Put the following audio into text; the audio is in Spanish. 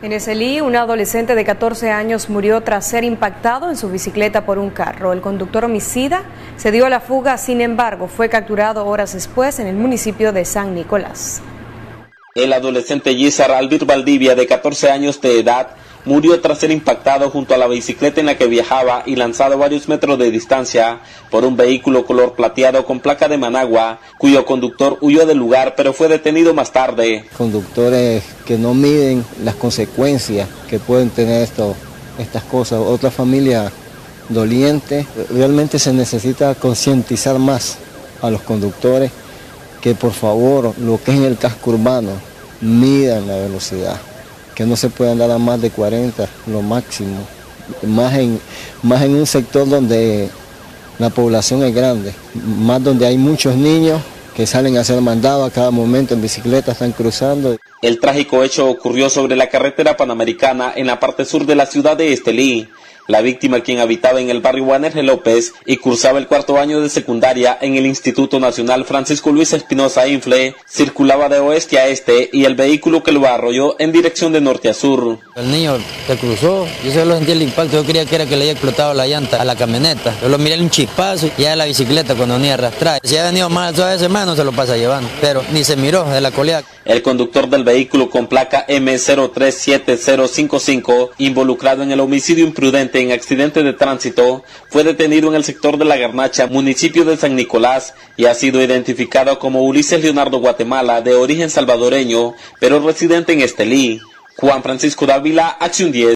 En Estelí, un adolescente de 14 años murió tras ser impactado en su bicicleta por un carro. El conductor homicida se dio a la fuga, sin embargo, fue capturado horas después en el municipio de San Nicolás. El adolescente Gizar Albir Valdivia, de 14 años de edad, murió tras ser impactado junto a la bicicleta en la que viajaba y lanzado varios metros de distancia por un vehículo color plateado con placa de Managua, cuyo conductor huyó del lugar pero fue detenido más tarde. Conductores que no miden las consecuencias que pueden tener esto, estas cosas. Otra familia doliente, realmente se necesita concientizar más a los conductores que por favor lo que es el casco urbano midan la velocidad que no se puede andar a más de 40, lo máximo, más en, más en un sector donde la población es grande, más donde hay muchos niños que salen a ser mandados a cada momento en bicicleta, están cruzando. El trágico hecho ocurrió sobre la carretera panamericana en la parte sur de la ciudad de Estelí. La víctima, quien habitaba en el barrio Juan López y cursaba el cuarto año de secundaria en el Instituto Nacional Francisco Luis Espinosa Infle, circulaba de oeste a este y el vehículo que lo arrolló en dirección de norte a sur. El niño se cruzó, yo solo sentí el impacto, yo creía que era que le había explotado la llanta a la camioneta. Yo lo miré en un chispazo y ya la bicicleta cuando venía arrastrada. Si ha venido más a ese no se lo pasa llevando, pero ni se miró de la coleada. El conductor del vehículo con placa M037055, involucrado en el homicidio imprudente en accidente de tránsito, fue detenido en el sector de La Garnacha, municipio de San Nicolás, y ha sido identificado como Ulises Leonardo Guatemala, de origen salvadoreño, pero residente en Estelí. Juan Francisco Dávila, Acción 10.